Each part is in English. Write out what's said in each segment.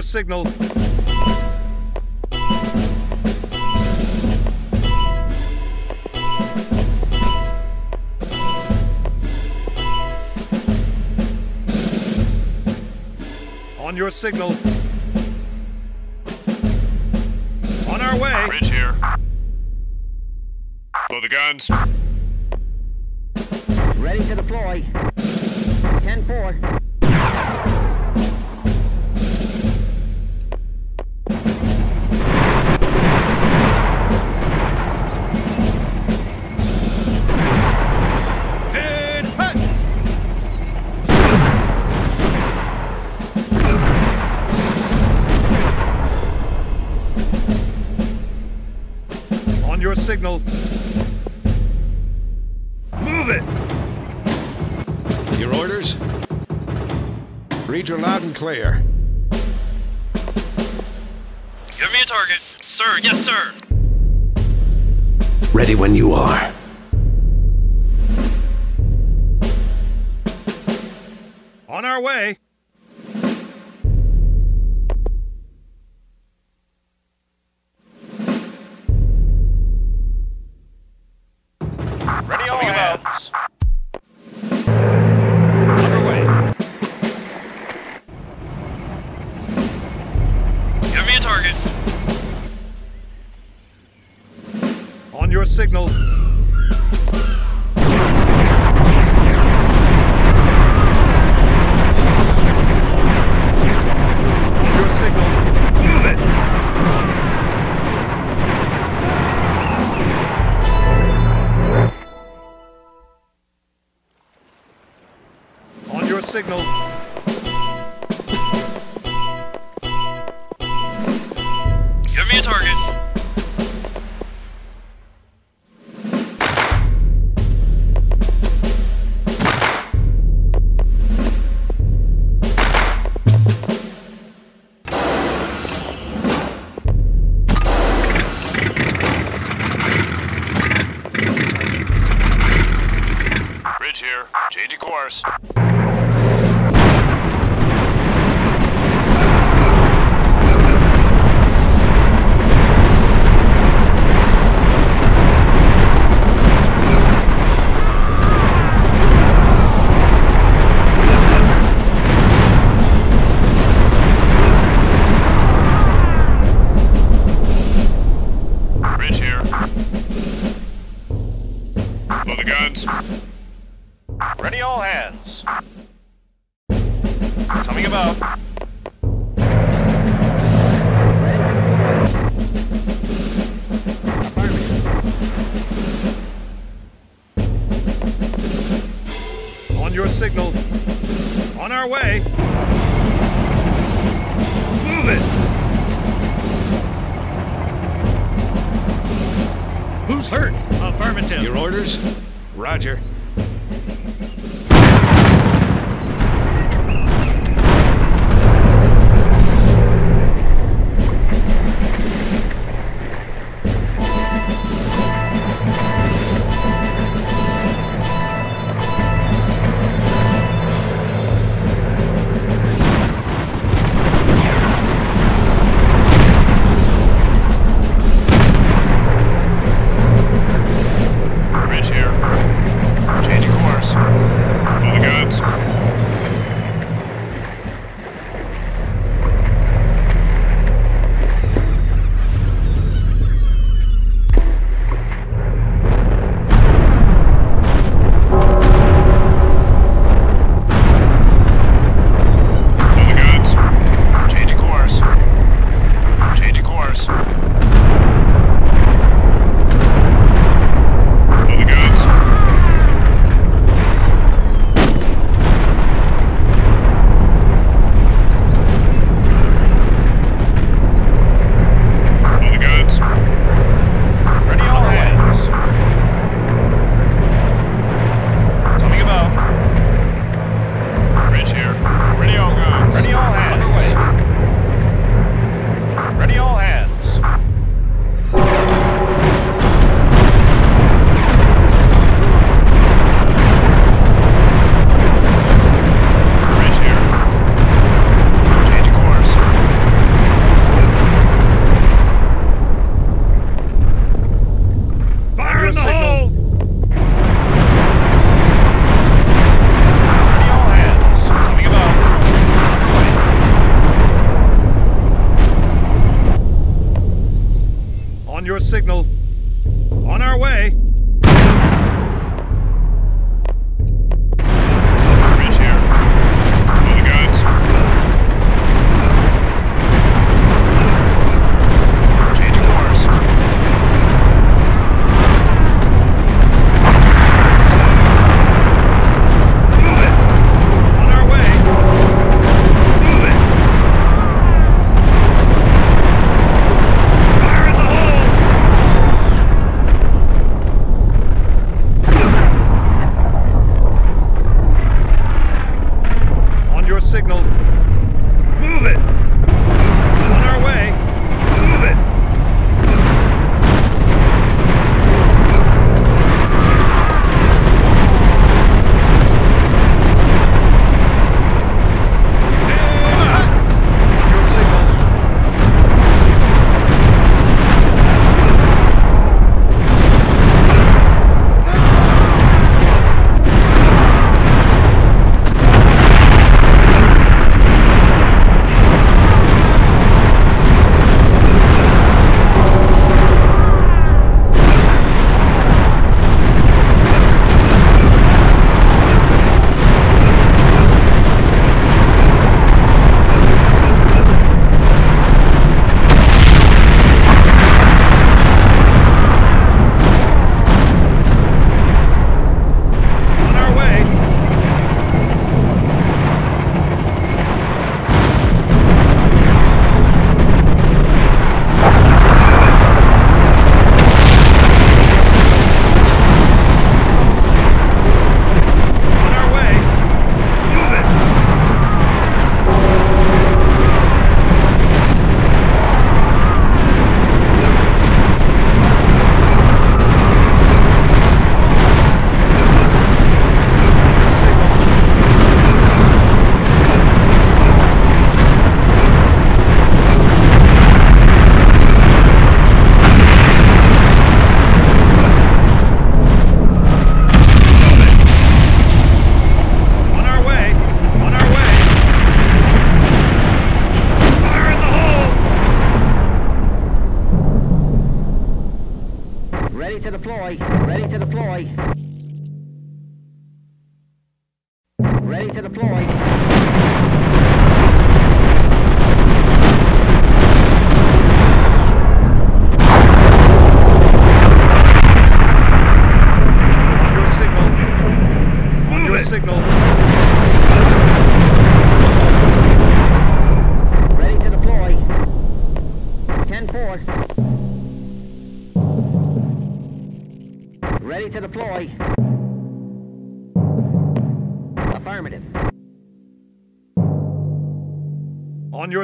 your signal. On your signal. On our way. Bridge here. Load the guns. Ready to deploy. 10-4. On your signal. Move it! Your orders? Read your loud and clear. Give me a target. Sir, yes, sir. Ready when you are. On our way.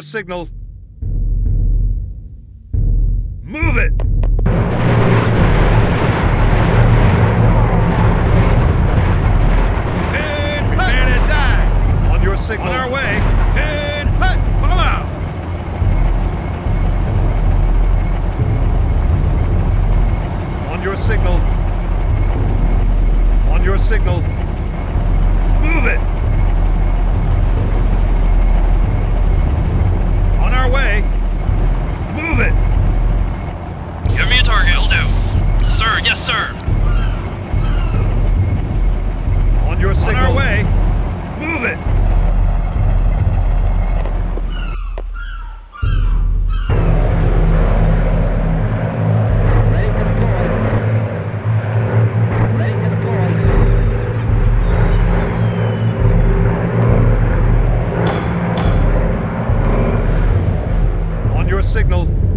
Signal. Signal.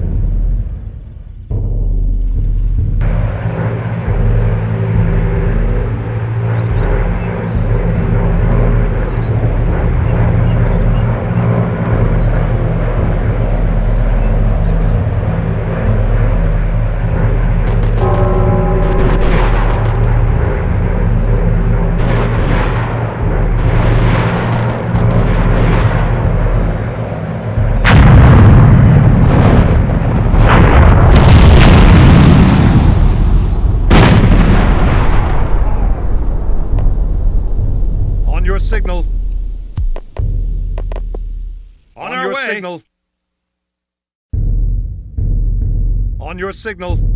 Your signal.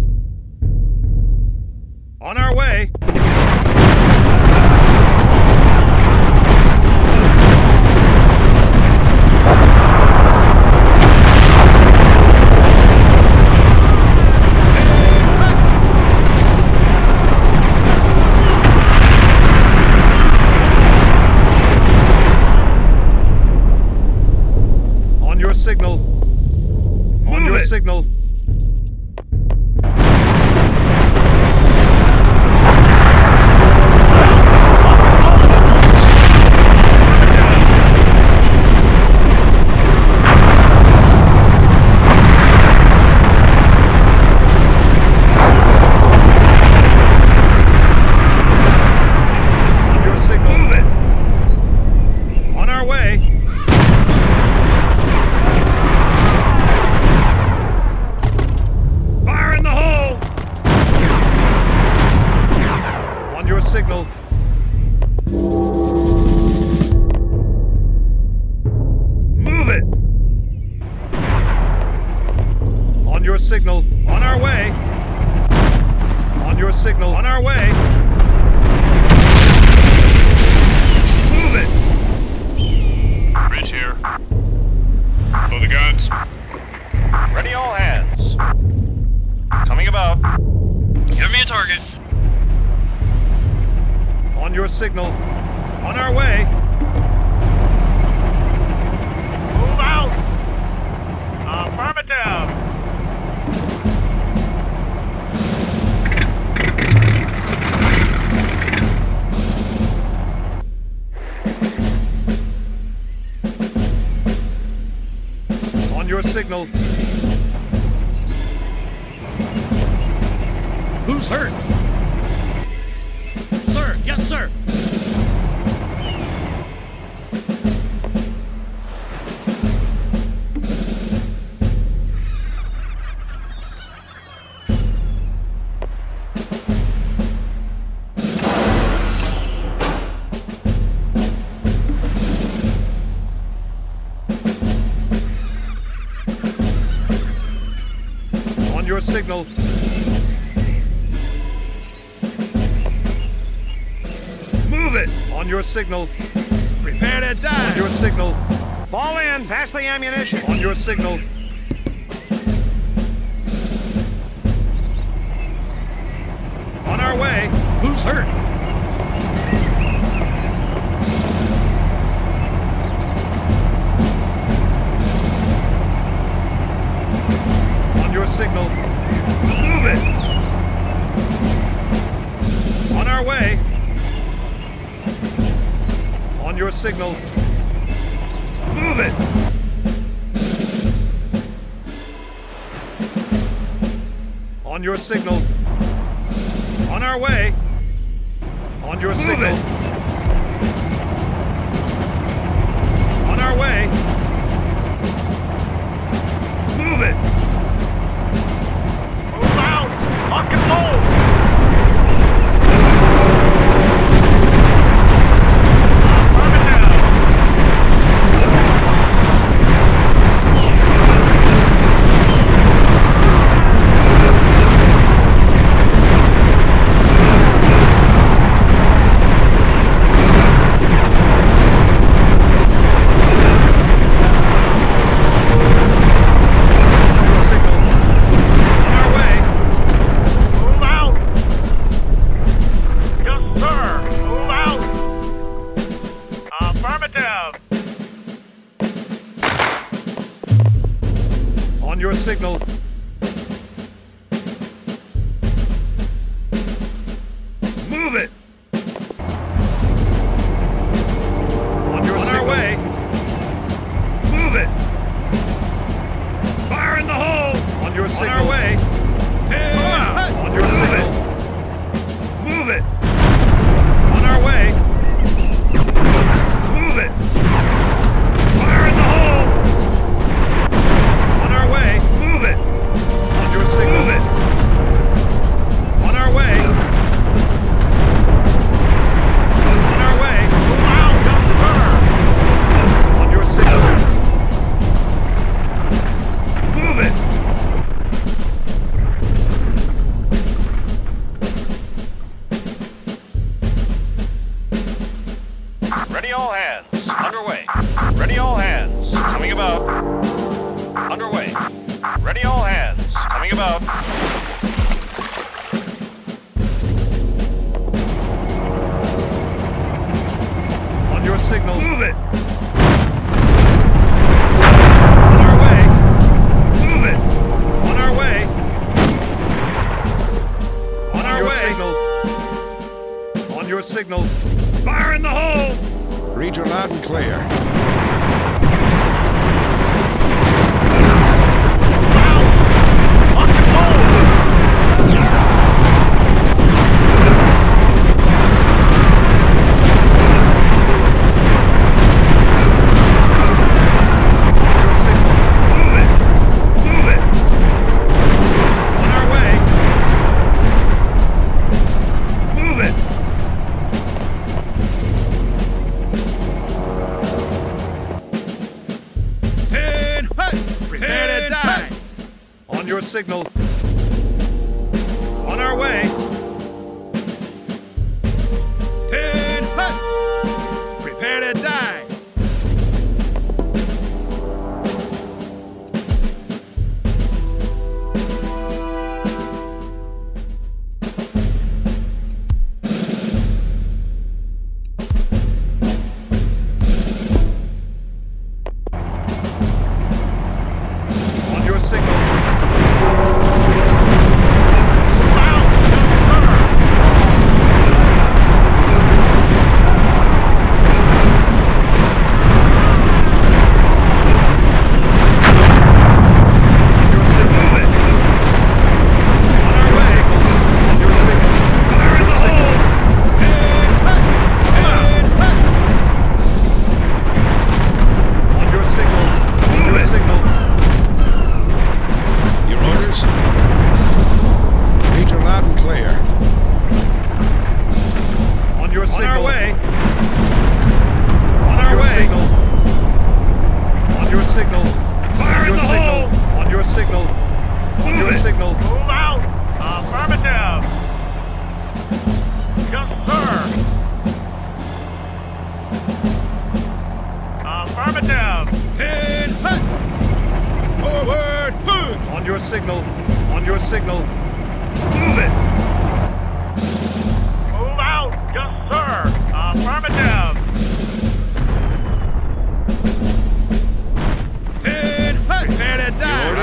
signal. Move it! On your signal. Prepare to die! On your signal. Fall in, pass the ammunition. On your signal. On our way. Who's hurt? signal. Move it! On your signal. On our way. On your Move signal. It.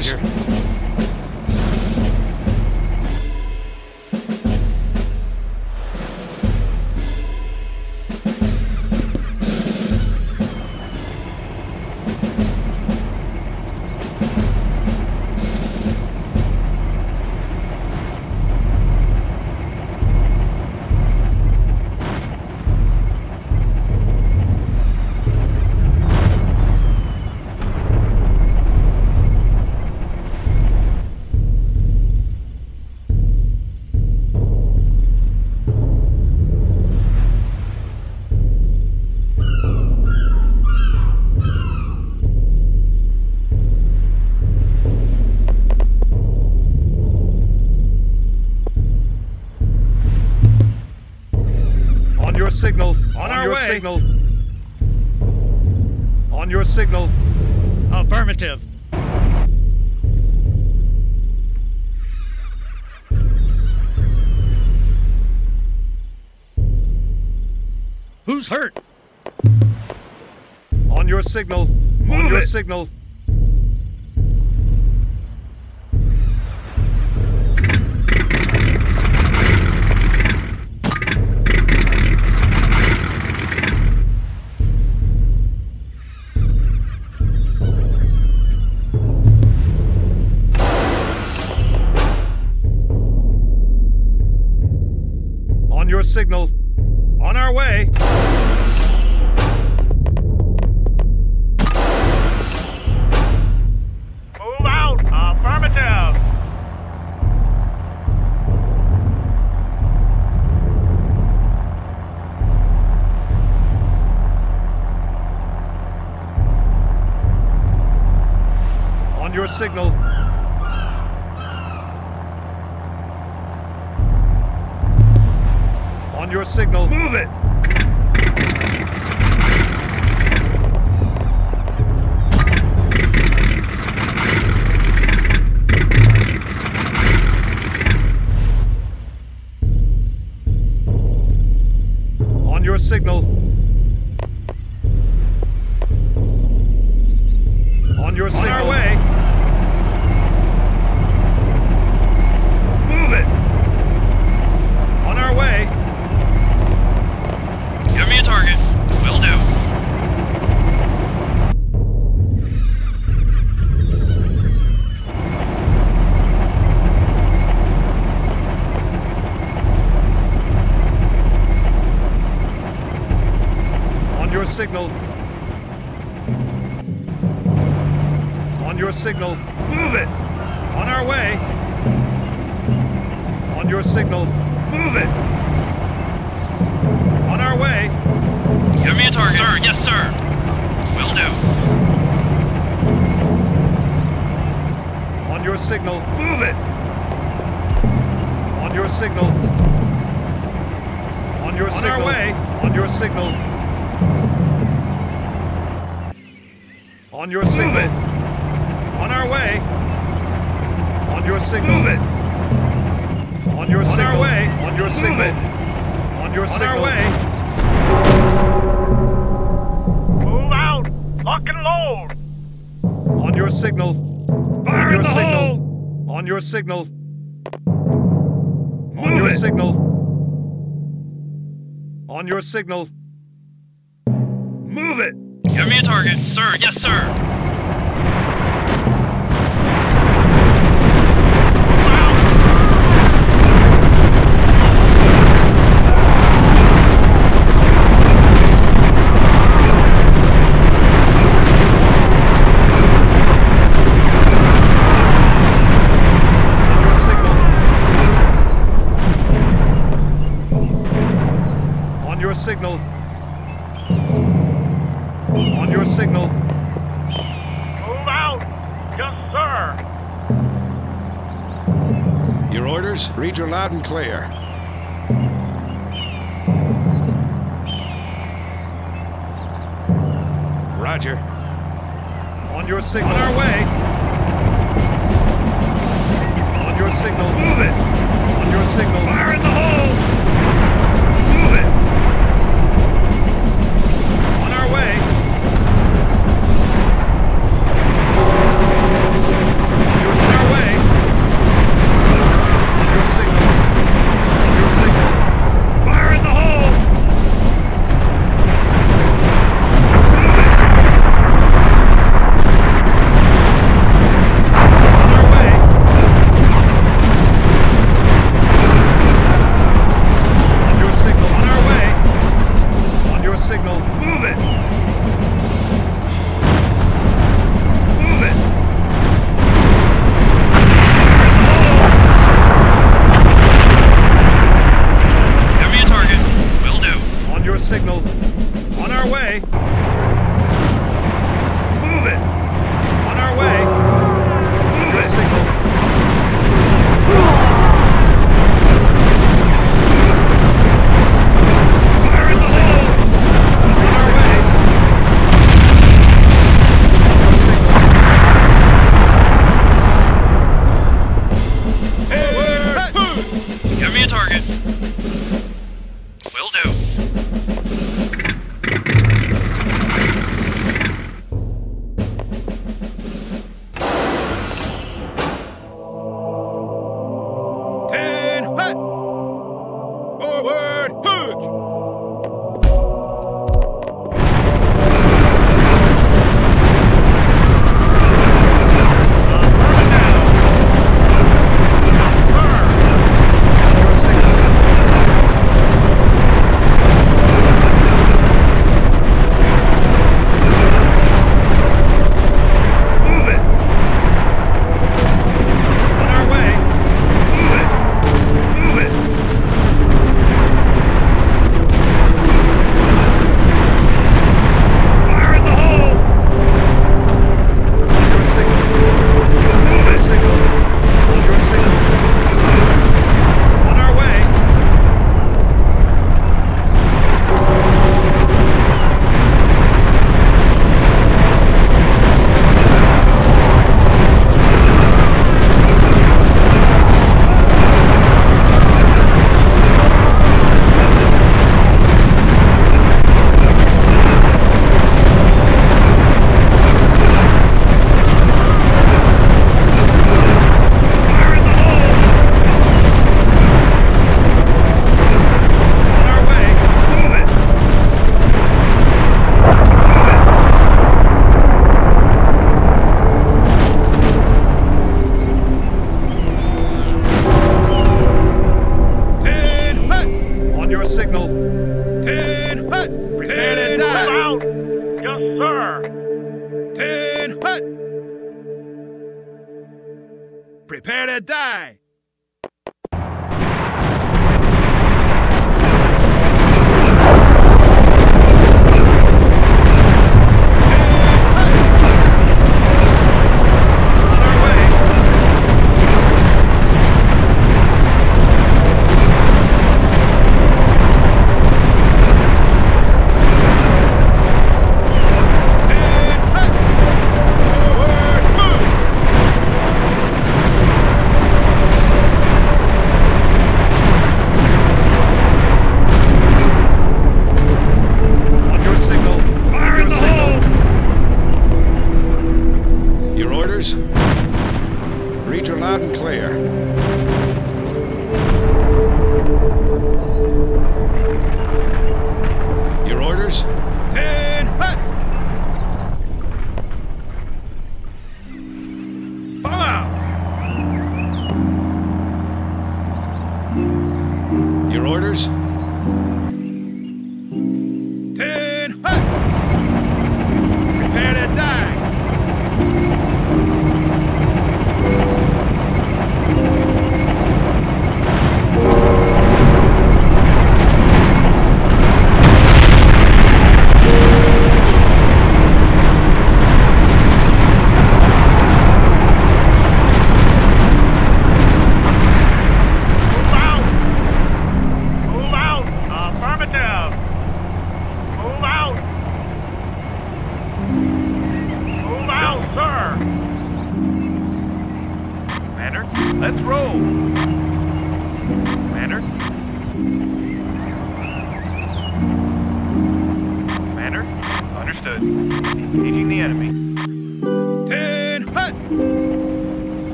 To die. On your signal. On Move your it. signal. On your signal. On our way. Signal. Your signal. On your signal. Move it. On our way. On your signal. Move it. On our way. Give me a target. Sir, yes, sir. Will do. On your signal. Move it. On your signal. On your On our way. On your signal. On your signal. it. On our way. On your signal. Move it. On your On our way. On your Move signal. it. On your On signal. our way. Move out! Lock and load! On your signal. Fire On in your the signal. hole. On your signal. On Move your it. signal. On your signal. Move it. Give me a target. Sir, yes, sir. Signal. Move out! Yes, sir! Your orders? Read your loud and clear. Roger. On your signal. On our way. On your signal. Move it. On your signal. Fire in the hole!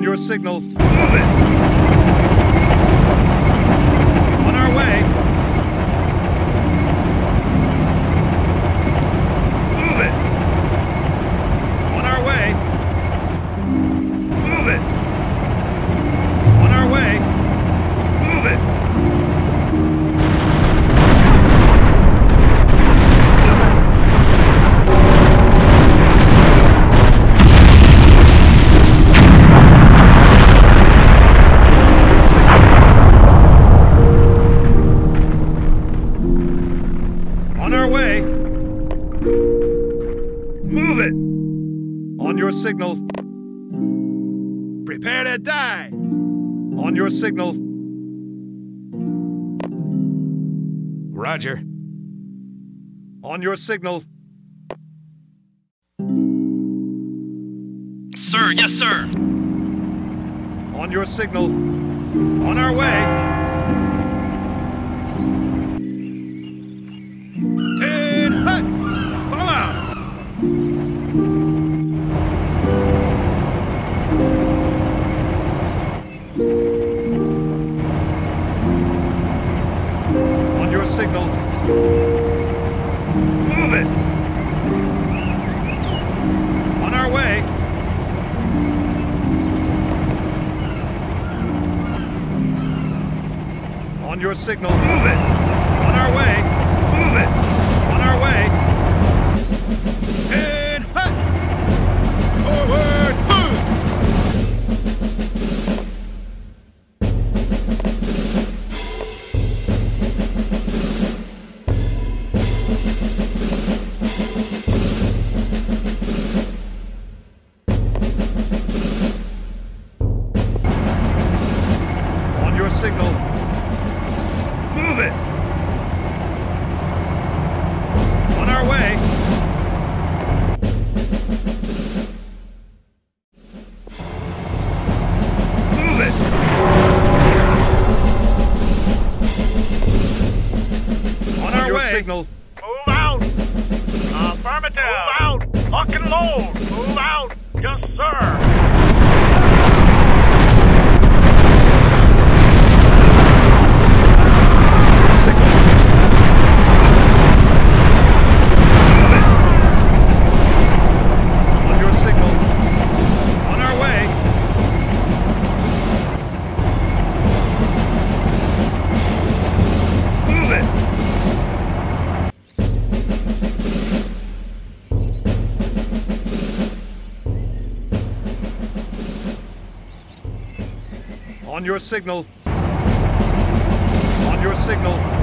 On your signal. Move it! your signal. Sir, yes, sir. On your signal. On our way. your signal. Move it! On your signal. On your signal.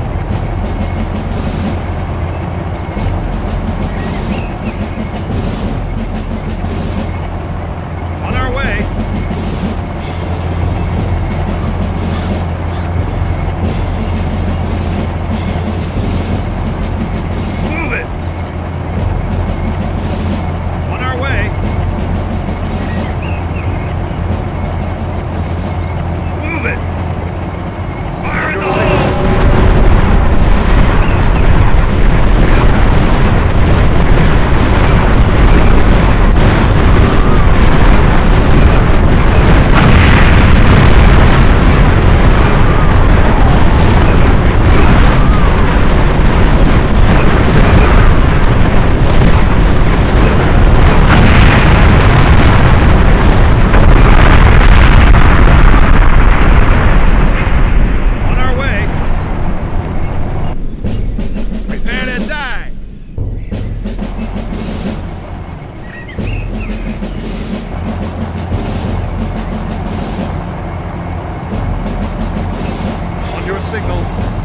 signal.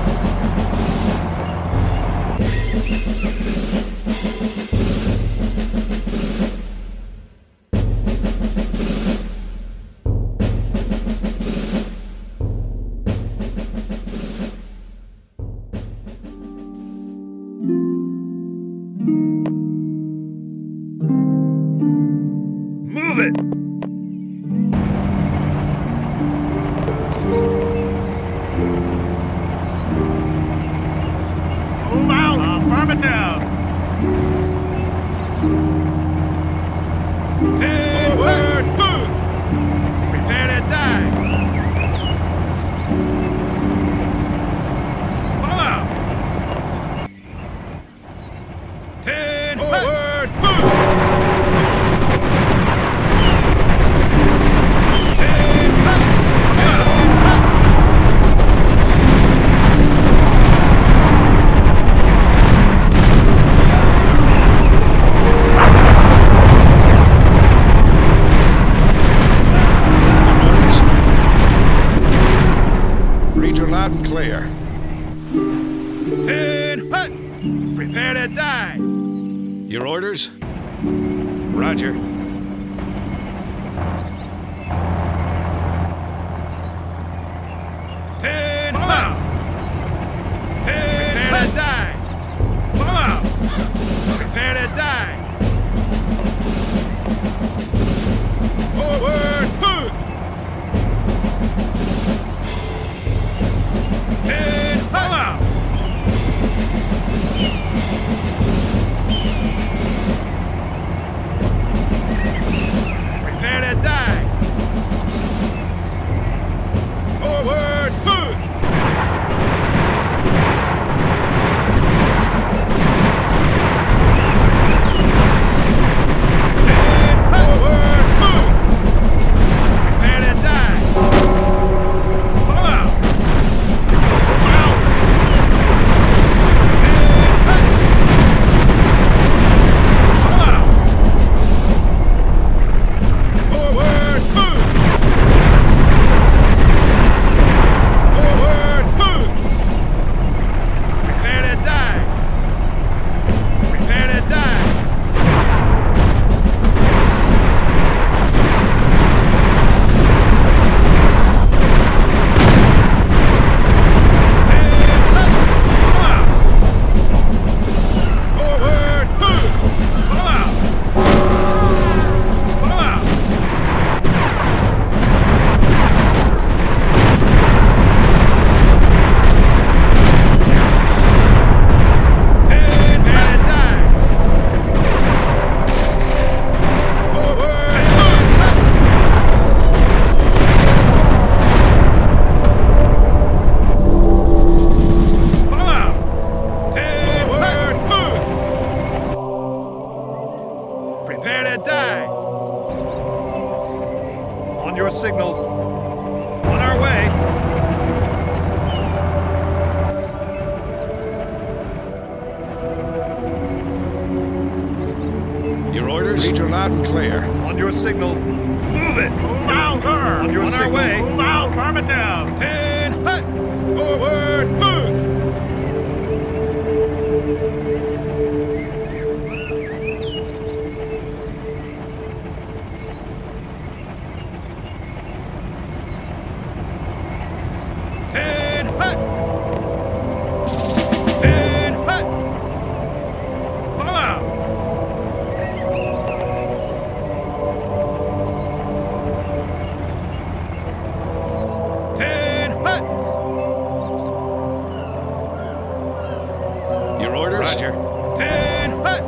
Your orders? Roger. Pin hut!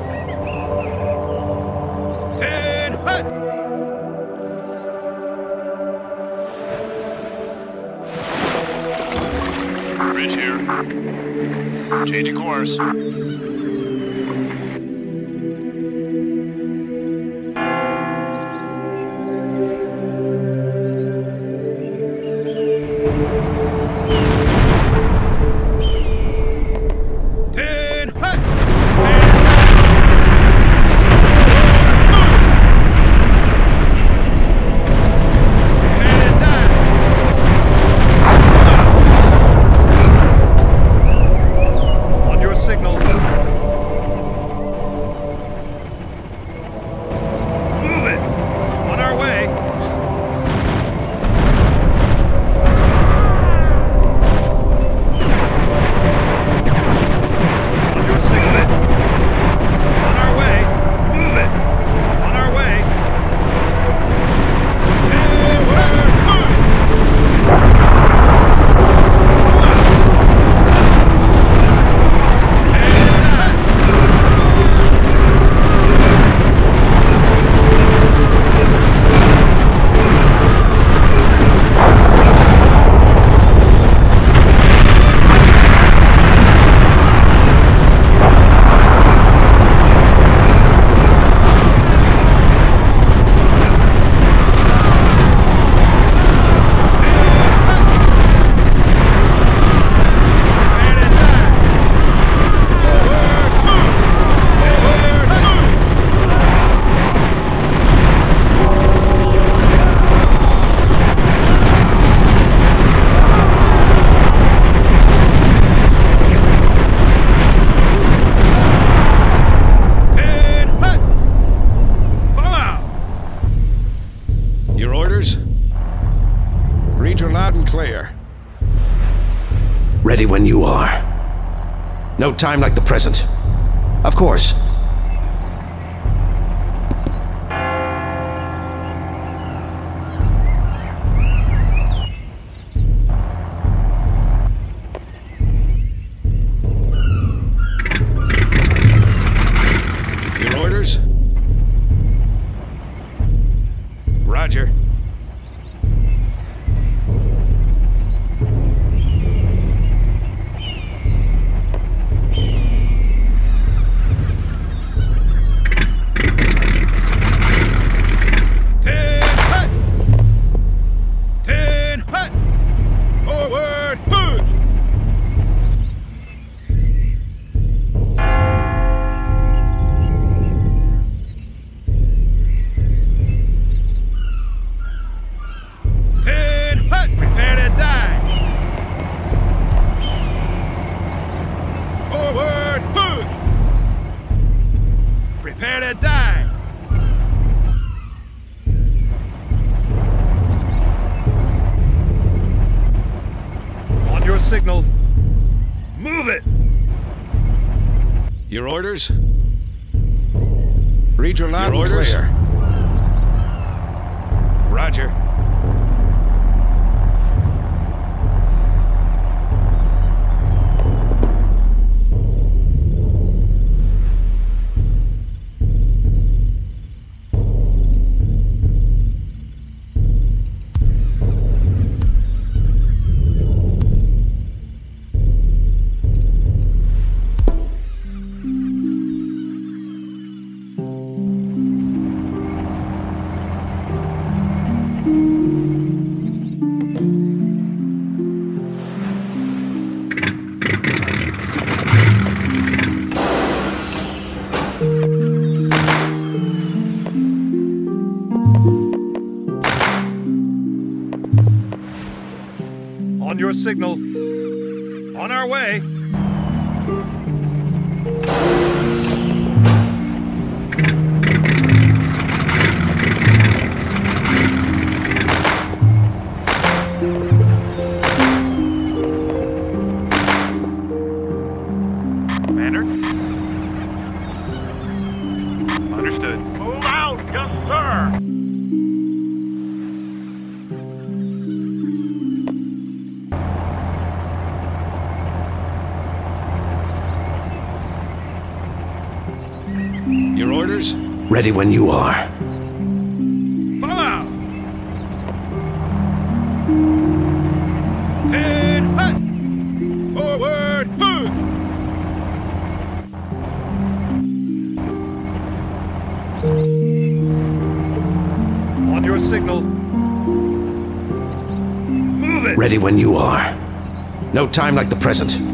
Pin hut! Bridge here. Changing course. Time like the present. Of course. Read your On your signal. On our way. When you are. Fall out! Hut! Forward, push! On your signal. Move it! Ready when you are. No time like the present.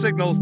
Signal.